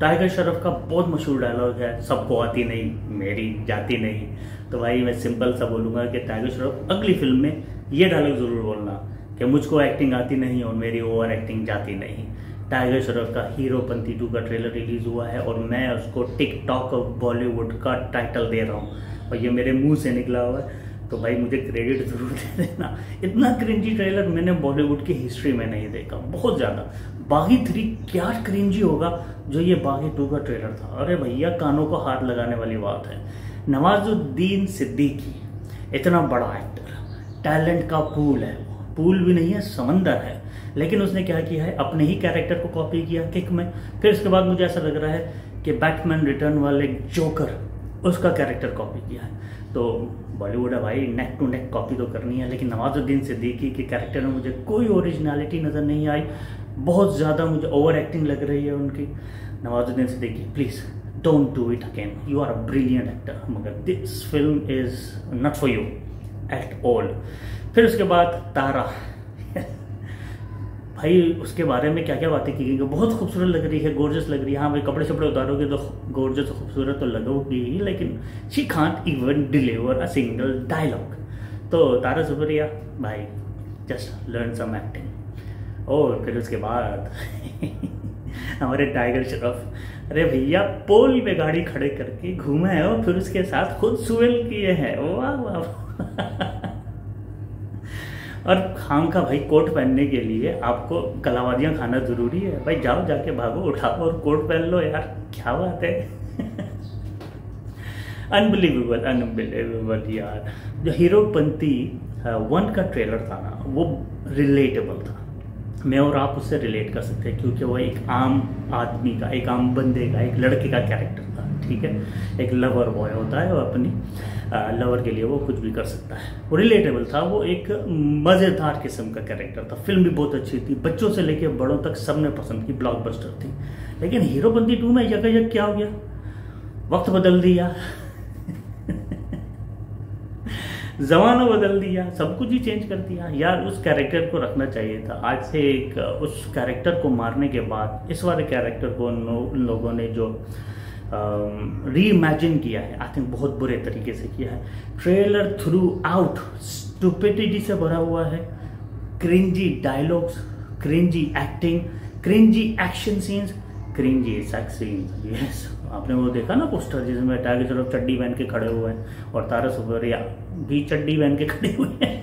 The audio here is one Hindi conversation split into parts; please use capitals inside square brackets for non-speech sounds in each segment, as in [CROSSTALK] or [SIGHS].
टाइगर शरफ का बहुत मशहूर डायलॉग है, सबको आती नहीं, मेरी जाती नहीं। तो भाई मैं सिंपल सा बोलूँगा कि टाइगर शरफ अगली फ़िल्म में ये डायलॉग ज़रूर बोलना कि मुझको एक्टिंग आती नहीं और मेरी ओवर एक्टिंग जाती नहीं। टाइगर श्रॉफ का हीरो पंथी टू का ट्रेलर रिलीज़ हुआ है और मैं उसको टिकटॉक ऑफ़ बॉलीवुड का टाइटल दे रहा हूँ। और ये मेरे मुँह से निकला हुआ है। तो भाई मुझे क्रेडिट ज़रूर दे देना। इतना क्रिंजी ट्रेलर मैंने बॉलीवुड की हिस्ट्री में नहीं देखा, बहुत ज़्यादा। बागी थ्री, क्या क्रिंजी होगा? जो ये बागी टू का ट्रेलर था। अरे भैया, कानों को हाथ लगाने वाली बात है। नवाजुद्दीन सिद्दीकी, इतना बड़ा एक्टर टैलेंट का पूल है पूल भी नहीं है, समंदर है। लेकिन उसने क्या किया है? अपने ही कैरेक्टर को कॉपी किया किक में। फिर उसके बाद मुझे ऐसा लग रहा है कि बैटमैन रिटर्न वाले जोकर उसका कैरेक्टर कॉपी किया है। तो बॉलीवुड है भाई नेक टू नेक कॉपी तो करनी है, लेकिन नवाजुद्दीन सिद्दीकी के कैरेक्टर में मुझे कोई ओरिजिनलिटी नज़र नहीं आई। बहुत ज़्यादा मुझे ओवर एक्टिंग लग रही है उनकी। नवाजुद्दीन से देखिए please don't do it again you are a brilliant actor मगर this film is not for you at all फिर उसके बाद तारा। [LAUGHS] भाई, उसके बारे में क्या क्या बातें की गई? बहुत खूबसूरत लग रही है गोर्जस लग रही है। हाँ भाई कपड़े शपड़े उतारोगे तो गोर्जस खूबसूरत तो लगोगी ही, लेकिन she can't even deliver a single dialogue तो तारा सुपरिया, भाई जस्ट लर्न सम एक्टिंग और फिर उसके बाद [LAUGHS] हमारे टाइगर श्रॉफ अरे भैया, पोल पे गाड़ी खड़े करके घूमे हैं और फिर उसके साथ खुद सुवेल किए हैं। वाह वाह [LAUGHS] और खाम का भाई कोट पहनने के लिए आपको कलावादियाँ खाना ज़रूरी है। भाई जाओ, जाके भागो, उठाओ और कोट पहन लो यार, क्या बात है? [LAUGHS] अनबिलीवेबल अनबिलीवेबल यार। जो हीरोपंती वन का ट्रेलर था ना, वो रिलेटेबल था। मैं और आप उससे रिलेट कर सकते हैं, क्योंकि वो एक आम आदमी का, एक आम बंदे का, एक लड़के का कैरेक्टर था, ठीक है? एक लवर बॉय होता है और अपनी लवर के लिए वो कुछ भी कर सकता है। वो रिलेटेबल था, वो एक मज़ेदार किस्म का कैरेक्टर था। फ़िल्म भी बहुत अच्छी थी। बच्चों से लेकर बड़ों तक सबने पसंद की ब्लॉकबस्टर थी। लेकिन हीरोबंदी टू में जगह जगह क्या हो गया? वक्त बदल दिया। जमाना बदल दिया, सब कुछ ही चेंज कर दिया। यार, उस कैरेक्टर को रखना चाहिए था। आज से एक, उस कैरेक्टर को मारने के बाद, इस वाले कैरेक्टर को उन लोगों ने जो री इमेजिन किया है आई थिंक बहुत बुरे तरीके से किया है। ट्रेलर थ्रू आउट स्टूपिडिटी से भरा हुआ है। Cringy dialogues cringy acting cringy action scenes cringy sex yes आपने वो देखा ना पोस्टर जिसमें टाइगर श्रॉफ चड्डी पहन के खड़े हुए हैं और तारा सुपरिया भी चड्डी पहन के खड़े हुए हैं।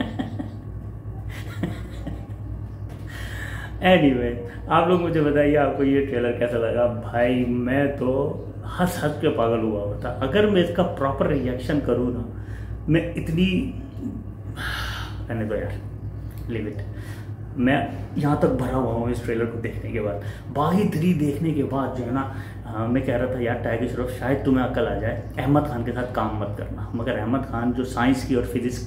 एनीवे anyway, आप लोग मुझे बताइए आपको ये ट्रेलर कैसा लगा? भाई मैं तो हंस हंस के पागल हुआ होता अगर मैं इसका प्रॉपर रिएक्शन करूँ ना मैं इतनी [SIGHS] मैंने तो यार। लिव इट मैं यहाँ तक भरा हुआ हूँ इस ट्रेलर को देखने के बाद। बागी थ्री देखने के बाद जो है ना मैं कह रहा था, यार, टाइगर श्रॉफ, शायद तुम्हें अकल आ जाए। अहमद खान के साथ काम मत करना। मगर अहमद खान जो साइंस की और फिजिक्स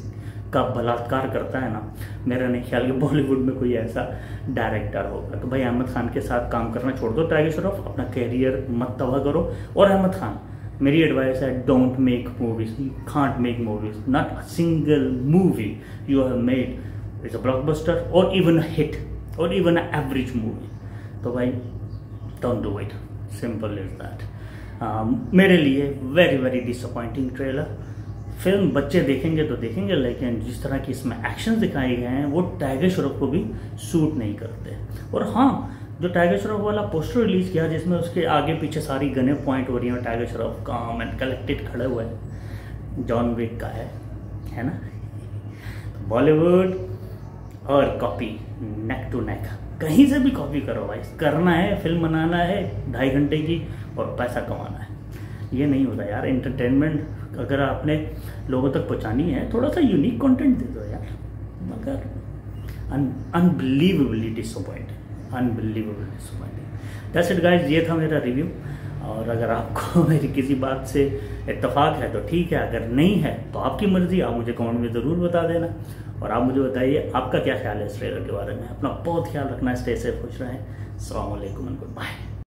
का बलात्कार करता है ना, मेरा नहीं ख्याल कि बॉलीवुड में कोई ऐसा डायरेक्टर होगा। तो भाई, अहमद खान के साथ काम करना छोड़ दो टाइगर श्रॉफ, अपना कैरियर मत तबाह करो। और अहमद खान, मेरी एडवाइस है don't make movies can't make movies not a single movie you have made is a blockbuster or even a hit or even a average movie तो भाई don't do it simple is that मेरे लिए very very disappointing trailer film बच्चे देखेंगे तो देखेंगे, लेकिन जिस तरह की इसमें एक्शन दिखाए गए हैं, वो टाइगर श्रॉफ को भी सूट नहीं करते. और हाँ जो टाइगर श्रॉफ वाला पोस्टर रिलीज़ किया, जिसमें उसके आगे पीछे सारी गने पॉइंट हो रही हैं टाइगर श्रॉफ काम एंड कलेक्टेड खड़े हुए हैं जॉन विक का है है ना? बॉलीवुड और कॉपी नेक टू नेक कहीं से भी कॉपी करो भाई। करना है फ़िल्म बनाना है, ढाई घंटे की, और पैसा कमाना है। ये नहीं होता यार इंटरटेनमेंट अगर आपने लोगों तक पहुंचानी है थोड़ा सा यूनिक कंटेंट दे दो यार। मगर unbelievably disappointing unbelievably disappointing that's it guys ये था मेरा रिव्यू और अगर आपको [LAUGHS] मेरी किसी बात से इतफाक है तो ठीक है। अगर नहीं है तो आपकी मर्ज़ी, आप मुझे कमेंट में ज़रूर बता देना। और आप मुझे बताइए, आपका क्या ख्याल है इस ट्रेलर के बारे में। अपना बहुत ख्याल रखना स्टे से खुश रहें। अल्लाम गुड बाय